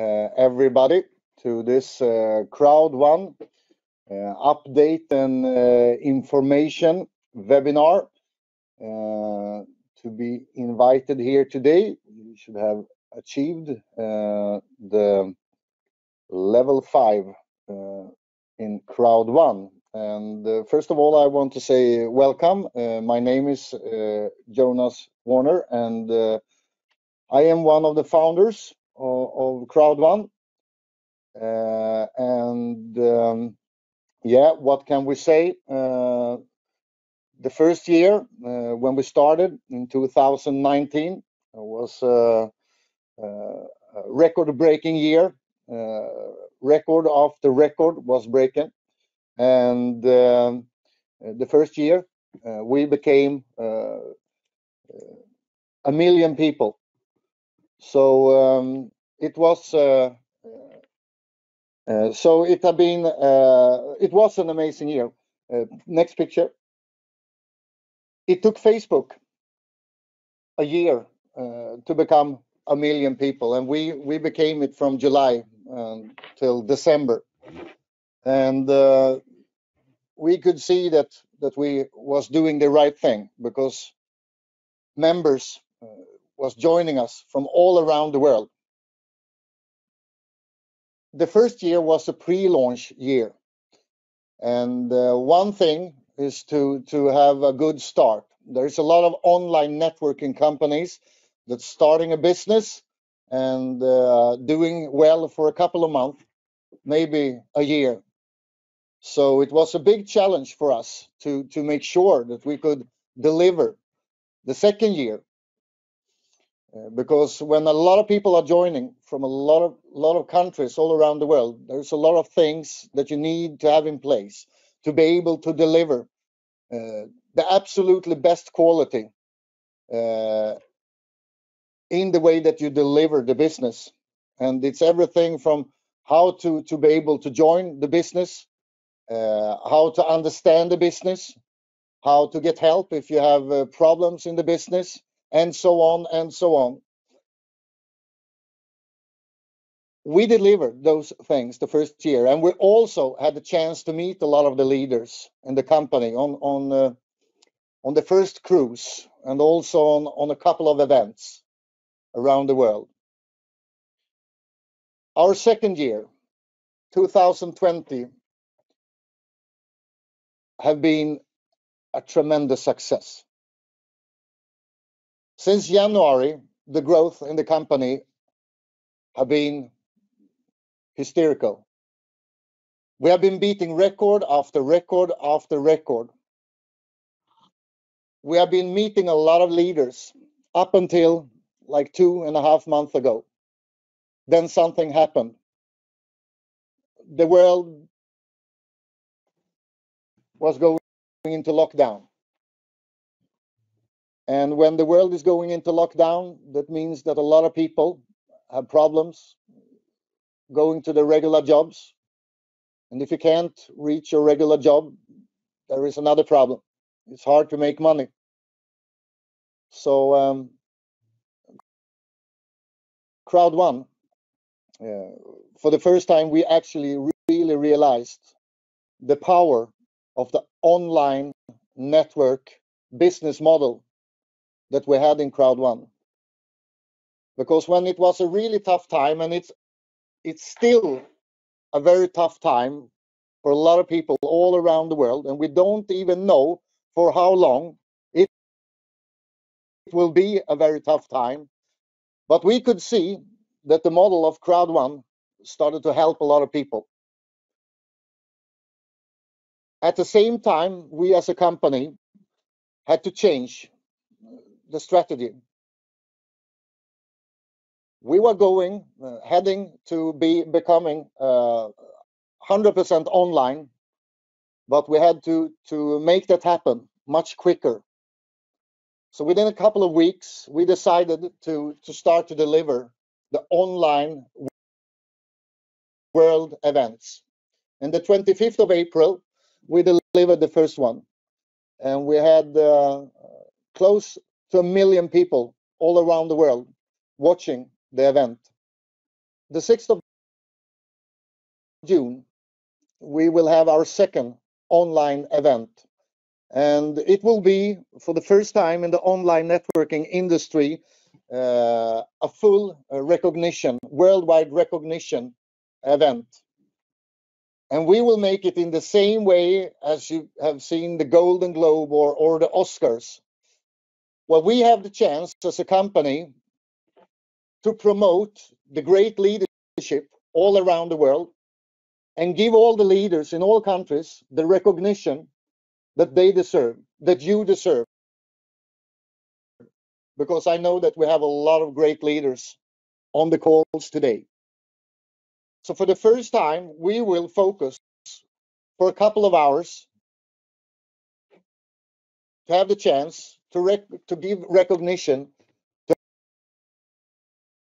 Uh, everybody to this uh, Crowd1 uh, update and information webinar. To be invited here today, you should have achieved the level five in Crowd1. And First of all, I want to say welcome. My name is Jonas Werner, and I am one of the founders of Crowd1. Uh, and um, yeah, what can we say? Uh, the first year, uh, when we started in 2019, was a record-breaking year. Record after record was broken. And um, the first year, we became a million people. So um, it was uh, uh, so it had been uh, it was an amazing year. Next picture. It took Facebook a year to become a million people, and we we became it from July um, till December. And we could see that we was doing the right thing because members was joining us from all around the world. The first year was a pre-launch year, and uh, one thing is to to have a good start. There is a lot of online networking companies that's starting a business and uh, doing well for a couple of months, maybe a year. So it was a big challenge for us to to make sure that we could deliver the second year. Uh, because when a lot of people are joining from a lot of lot of countries all around the world, there's a lot of things that you need to have in place to be able to deliver uh, the absolutely best quality uh, in the way that you deliver the business. And it's everything from how to to be able to join the business, how to understand the business, how to get help if you have problems in the business, and so on and so on. We delivered those things the first year, and we also had the chance to meet a lot of the leaders in the company on on uh, on the first cruise and also on, on a couple of events around the world. Our second year, 2020, have been a tremendous success. Since January, the growth in the company have been hysterical. We have been beating record after record after record. We have been meeting a lot of leaders up until like two and a half months ago. Then something happened. The world was going into lockdown. And when the world is going into lockdown, that means that a lot of people have problems going to their regular jobs. And if you can't reach your regular job, there is another problem. It's hard to make money. So, um, Crowd1, for the first time, we actually really realized the power of the online network business model that we had in Crowd1. Because when it was a really tough time, and it's it's still a very tough time for a lot of people all around the world, and we don't even know for how long it will be a very tough time. But we could see that the model of Crowd1 started to help a lot of people. At the same time, we as a company had to change the strategy. We were going uh, heading to be becoming uh, 100% online, but we had to to make that happen much quicker. So within a couple of weeks, we decided to to start to deliver the online world events. In the 25th of April, we delivered the first one, and we had uh, close to a million people all around the world watching the event. the 6th of June, we will have our second online event. And it will be, for the first time in the online networking industry, uh, a full uh, recognition, worldwide recognition event. And we will make it in the same way as you have seen the Golden Globe or, or the Oscars. Well, we have the chance as a company to promote the great leadership all around the world and give all the leaders in all countries the recognition that they deserve, that you deserve. Because I know that we have a lot of great leaders on the calls today. So for the first time, we will focus for a couple of hours to have the chance to, to give recognition to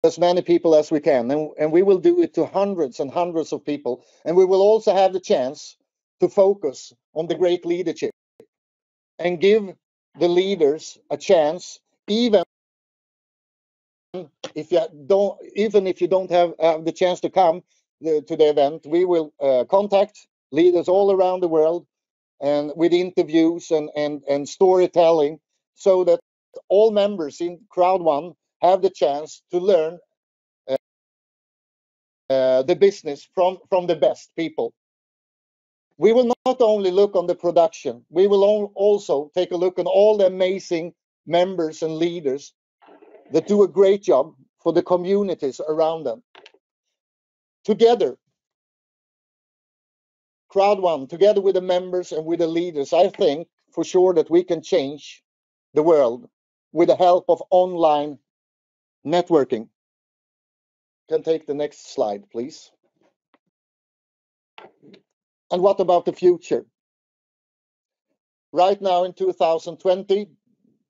as many people as we can. And, and we will do it to hundreds and hundreds of people. And we will also have the chance to focus on the great leadership and give the leaders a chance, even if you don't, even if you don't have, have the chance to come the, to the event, we will uh, contact leaders all around the world and with interviews and, and, and storytelling so that all members in crowd one have the chance to learn uh, uh, the business from from the best people we will not only look on the production, we will also take a look on all the amazing members and leaders that do a great job for the communities around them. Together, Crowd One, together with the members and with the leaders, I think for sure that we can change the world with the help of online networking. Can take the next slide, please. And what about the future? Right now in 2020,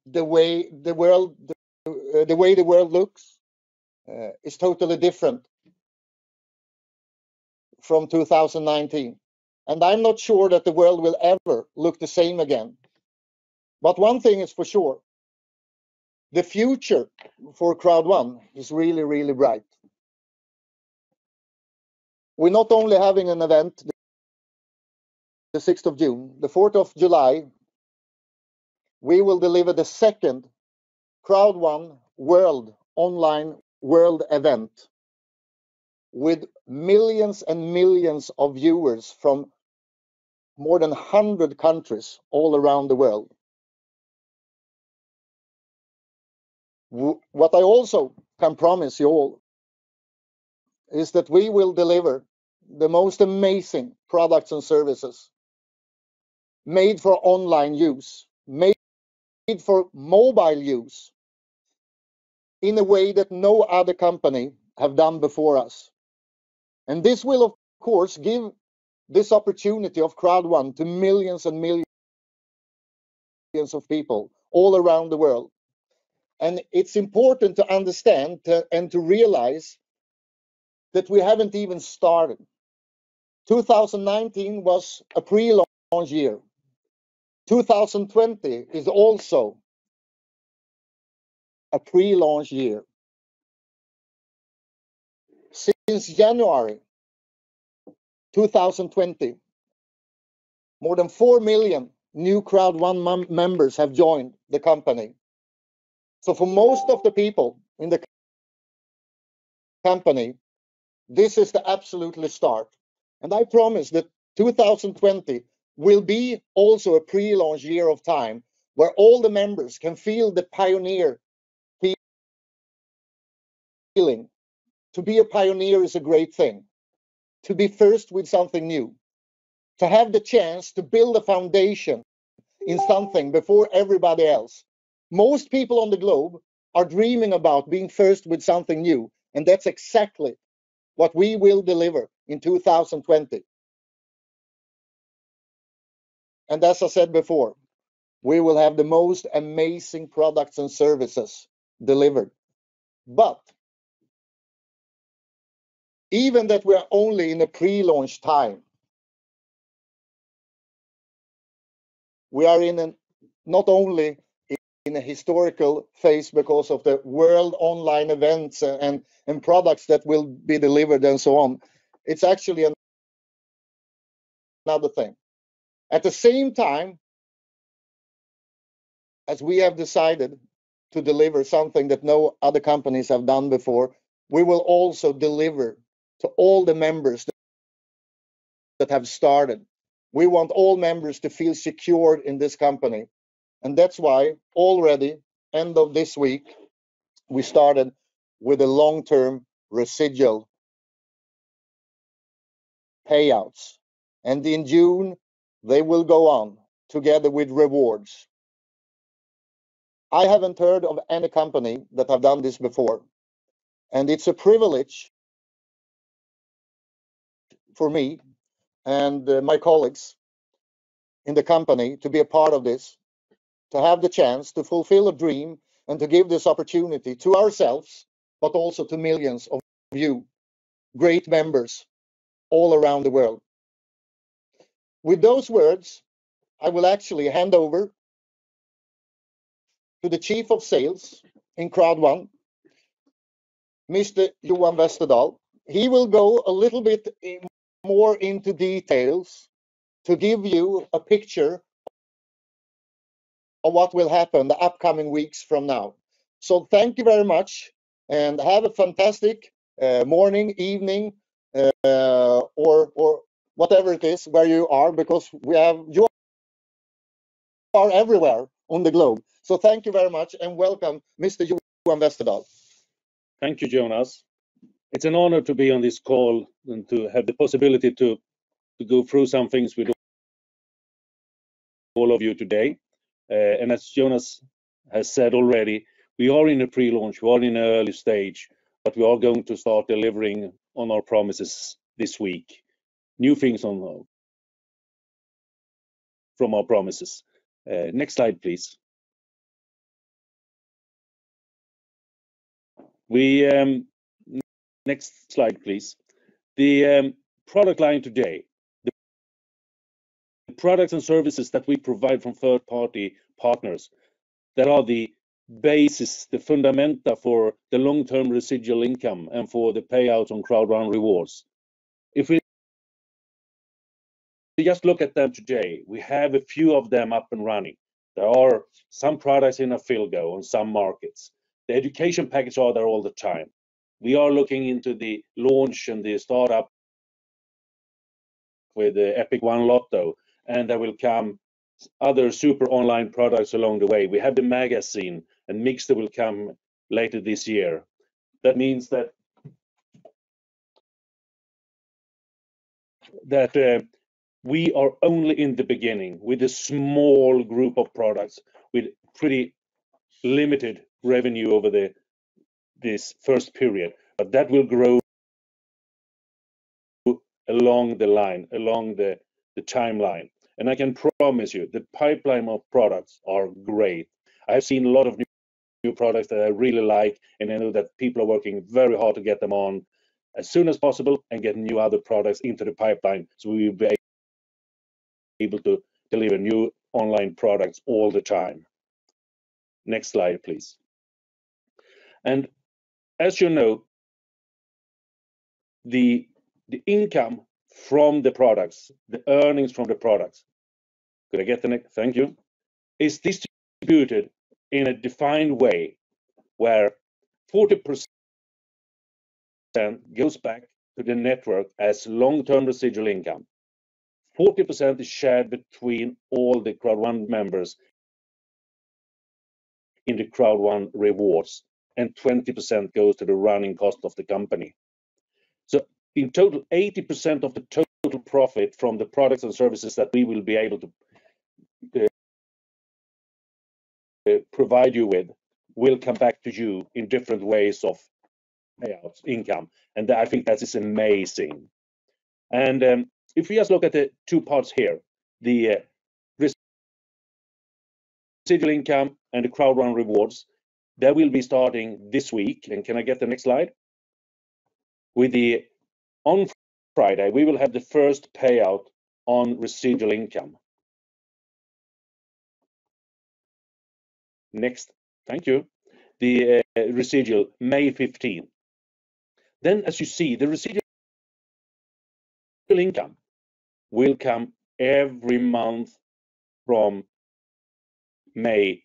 the way the world the, uh, the way the world looks uh, is totally different from 2019. And I'm not sure that the world will ever look the same again. But one thing is for sure, the future for Crowd One is really, really bright. We're not only having an event the 6th of June. The 4th of July, we will deliver the second Crowd One World online world event with millions and millions of viewers from more than 100 countries all around the world. What I also can promise you all is that we will deliver the most amazing products and services made for online use, made for mobile use in a way that no other company have done before us. And this will, of course, give this opportunity of Crowd1 to millions and millions of people all around the world. And it's important to understand to, and to realize that we haven't even started. 2019 was a pre-launch year. 2020 is also a pre-launch year. Since January 2020, more than 4 million new Crowd One members have joined the company. So for most of the people in the company, this is the absolutely start. And I promise that 2020 will be also a pre-launch year of time where all the members can feel the pioneer feeling. To be a pioneer is a great thing. To be first with something new. To have the chance to build a foundation in something before everybody else. Most people on the globe are dreaming about being first with something new. And that's exactly what we will deliver in 2020. And as I said before, we will have the most amazing products and services delivered. But even that we're only in a pre-launch time, we are in an, not only a historical phase because of the world online events and products that will be delivered and so on. It's actually another thing. At the same time, as we have decided to deliver something that no other companies have done before, we will also deliver to all the members that have started. We want all members to feel secured in this company, and that's why already end of this week, we started with the long-term residual payouts. And in June, they will go on together with rewards. I haven't heard of any company that have done this before, and it's a privilege for me and uh, my colleagues in the company to be a part of this, to have the chance to fulfill a dream and to give this opportunity to ourselves, but also to millions of you, great members all around the world. With those words, I will actually hand over to the Chief of Sales in Crowd1, Mr. Johan Westerdahl. He will go a little bit more into details to give you a picture what will happen the upcoming weeks from now. So thank you very much, and have a fantastic uh, morning, evening, uh, or or whatever it is where you are, because we have you are everywhere on the globe. So thank you very much, and welcome, Mr. Johan Westerdahl. Thank you, Jonas. It's an honor to be on this call and to have the possibility to to go through some things with all of you today. Uh, and as Jonas has said already, we are in a pre-launch, we are in an early stage, but we are going to start delivering on our promises this week. New things from our promises. Uh, next slide, please. We um, next slide, please. The um, product line today, products and services that we provide from third-party partners that are the basis, the fundamenta for the long-term residual income and for the payout on Crowd1 Rewards. If we just look at them today, we have a few of them up and running. There are some products in Affilgo on some markets. The education package are there all the time. We are looking into the launch and the startup with the Epic One Lotto, and there will come other super online products along the way. We have the magazine, and Miggster will come later this year. That means that that uh, we are only in the beginning with a small group of products with pretty limited revenue over the this first period. But that will grow along the line, along the, the timeline. I can promise you, the pipeline of products are great. I have seen a lot of new products that I really like, and I know that people are working very hard to get them on as soon as possible and get new other products into the pipeline, so we will be able to deliver new online products all the time. Next slide, please. And as you know, the the income from the products, the earnings from the products, could I get the next? Thank you. Is distributed in a defined way where 40% goes back to the network as long-term residual income. 40% is shared between all the Crowd1 members in the Crowd1 Rewards, and 20% goes to the running cost of the company. In total, 80% of the total profit from the products and services that we will be able to uh, provide you with will come back to you in different ways of payouts, income, and I think that is amazing. And um, if we just look at the two parts here, the uh, residual income and the Crowd1 Rewards, that will be starting this week. And can I get the next slide? On Friday, we will have the first payout on residual income. next, thank you, the uh, residual May 15. Then, As you see, the residual income will come every month from May,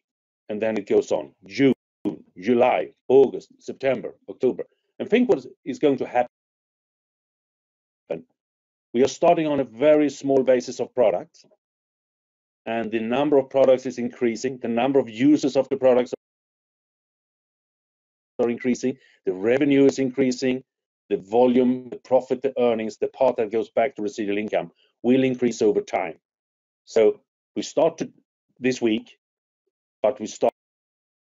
and then it goes on June, July, August, September, October. And think what is going to happen. We are starting on a very small basis of products, and the number of products is increasing. The number of users of the products are increasing. The revenue is increasing. The volume, the profit, the earnings, the part that goes back to residual income will increase over time. So we start this week, but we start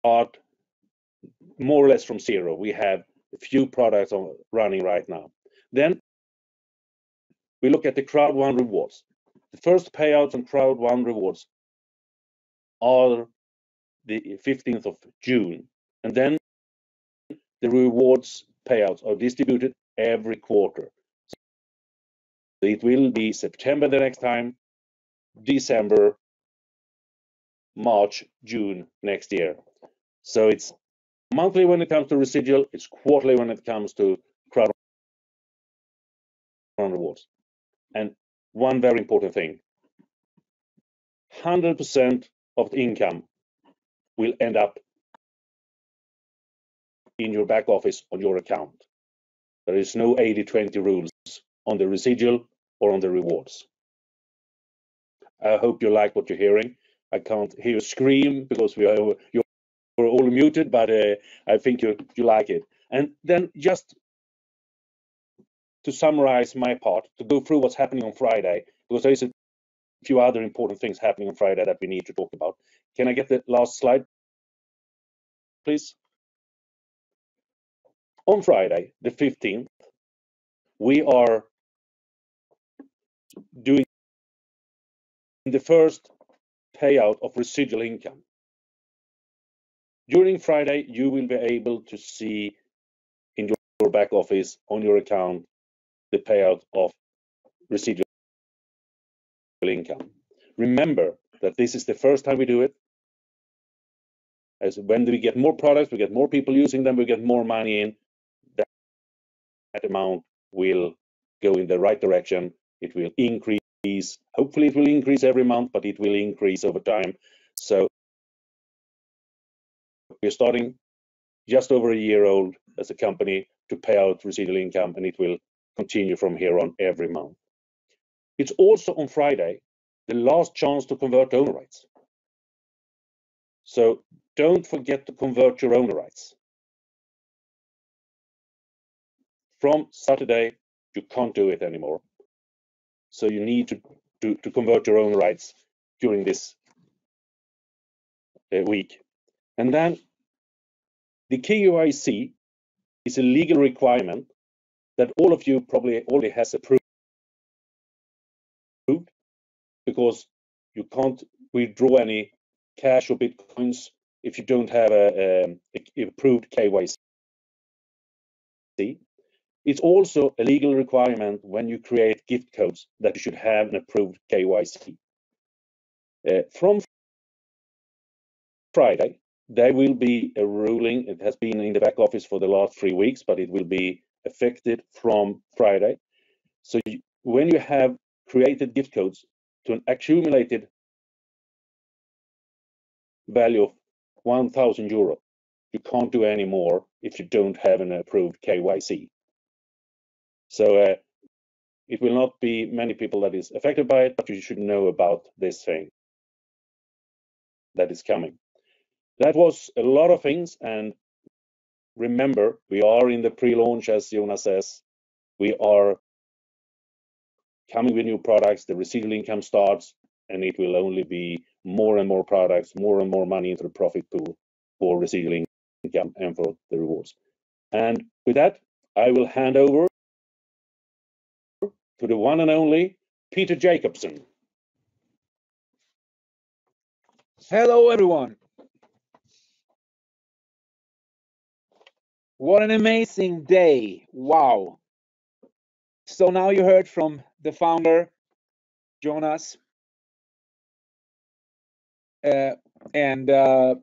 more or less from zero. We have a few products running right now. We look at the Crowd1 Rewards. The first payouts on Crowd1 Rewards are the 15th of June, and then the rewards payouts are distributed every quarter. So It will be September the next time, December, March, June next year. So it's monthly when it comes to residual, it's quarterly when it comes to Crowd1 Rewards. And one very important thing, 100% of the income will end up in your back office on your account. There is no 80/20 rules on the residual or on the rewards. I hope you like what you're hearing. I can't hear you scream because you're all muted, but uh, I think you like it. And then just to summarize my part, to go through what's happening on Friday, because there is a few other important things happening on Friday that we need to talk about. Can I get the last slide, please? On Friday the 15th, we are doing the first payout of residual income. During Friday, you will be able to see in your back office on your account the payout of residual income. Remember that this is the first time we do it. As when we get more products, we get more people using them, we get more money in, that amount will go in the right direction. It will increase. Hopefully, it will increase every month, but it will increase over time. So we're starting just over a year old as a company to pay out residual income, and it will continue from here on every month. It's also on Friday, the last chance to convert owner rights. So don't forget to convert your owner rights. From Saturday, you can't do it anymore. So you need to to convert your owner rights during this uh, week. And then the KYC is a legal requirement that all of you probably already has approved because you can't withdraw any cash or bitcoins if you don't have a approved KYC. It's also a legal requirement when you create gift codes that you should have an approved KYC. Uh, from Friday, there will be a ruling. It has been in the back office for the last three weeks, but it will be effective from Friday. So, when you have created gift codes to an accumulated value of 1,000 euro, you can't do any more if you don't have an approved KYC. So, uh, it will not be many people that is affected by it, but you should know about this thing that is coming. That was a lot of things, and remember, we are in the pre-launch, as Jonas says. We are coming with new products. The residual income starts, and it will only be more and more products, more and more money into the profit pool for residual income and for the rewards. And with that, I will hand over to the one and only Peter Jacobson. Hello, everyone. What an amazing day. Wow. So now you heard from the founder, Jonas. Uh, and uh,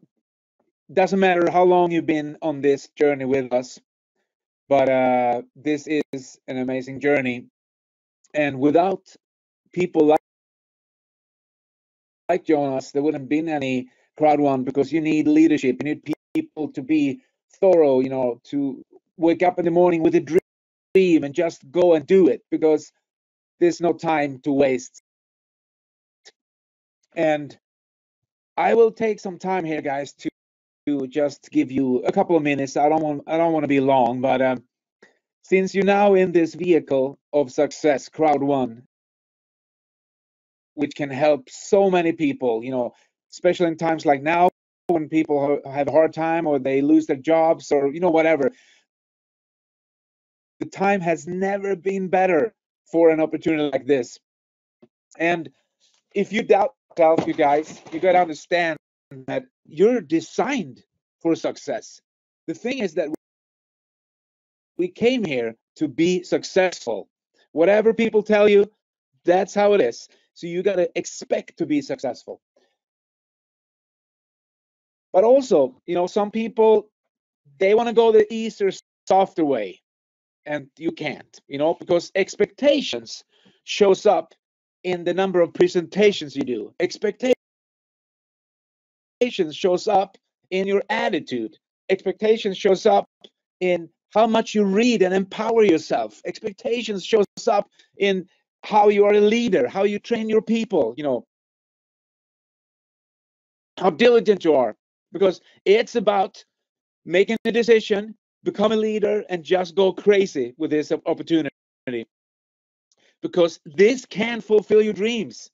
doesn't matter how long you've been on this journey with us, but uh, this is an amazing journey. And without people like, like Jonas, there wouldn't have been any crowd one because you need leadership. You need people to be thorough, you know, to wake up in the morning with a dream and just go and do it because there's no time to waste. And I will take some time here, guys, to, to just give you a couple of minutes. I don't want I don't want to be long, but um, since you're now in this vehicle of success, Crowd One, which can help so many people, you know, especially in times like now when people have a hard time or they lose their jobs or you know whatever. The time has never been better for an opportunity like this. And if you doubt yourself, you guys, you got to understand that you're designed for success. The thing is that we came here to be successful. Whatever people tell you, that's how it is. So you got to expect to be successful. But also, you know, some people they want to go the easier, softer way, and you can't, you know, because expectations shows up in the number of presentations you do. Expectations shows up in your attitude. Expectations shows up in how much you read and empower yourself. Expectations shows up in how you are a leader, how you train your people, you know, how diligent you are, because it's about making a decision, become a leader, and just go crazy with this opportunity. Because this can fulfill your dreams.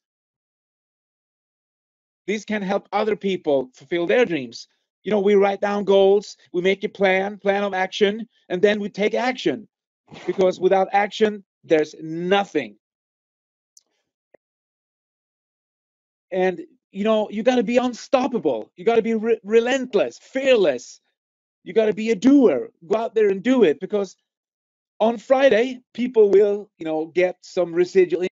This can help other people fulfill their dreams you know we write down goals we make a plan plan of action and then we take action because without action there's nothing and you know you got to be unstoppable. You got to be re- relentless fearless. You got to be a doer. Go out there and do it because on friday people will you know get some residual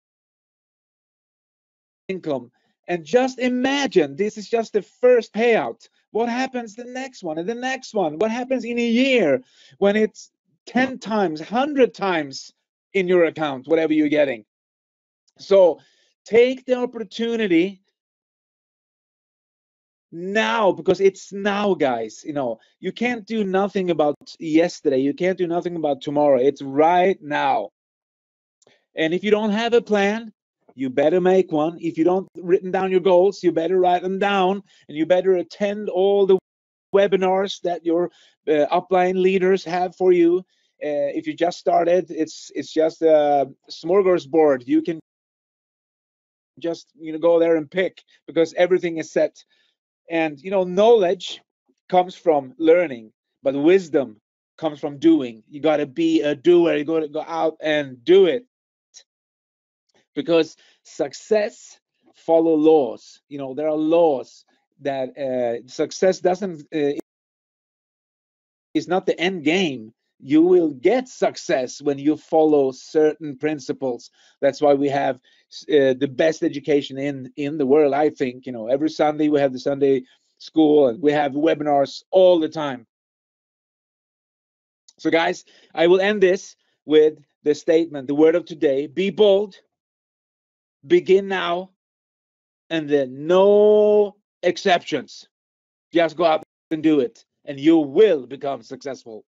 income. And just imagine this is just the first payout. What happens the next one and the next one? What happens in a year when it's 10 times, 100 times in your account, whatever you're getting? So take the opportunity now because it's now guys you know you can't do nothing about yesterday you can't do nothing about tomorrow it's right now and if you don't have a plan you better make one. If you don't written down your goals, you better write them down and you better attend all the webinars that your uh, upline leaders have for you. Uh, if you just started, it's it's just a smorgasbord. You can just you know go there and pick because everything is set. And you know knowledge comes from learning, but wisdom comes from doing. You got to be a doer. You got to go out and do it because success follow laws you know there are laws that uh, success doesn't uh, is not the end game you will get success when you follow certain principles. That's why we have uh, the best education in in the world i think. You know every sunday we have the sunday school and we have webinars all the time. So guys i will end this with the statement the word of today. Be bold begin now and then no exceptions. Just go out and do it and you will become successful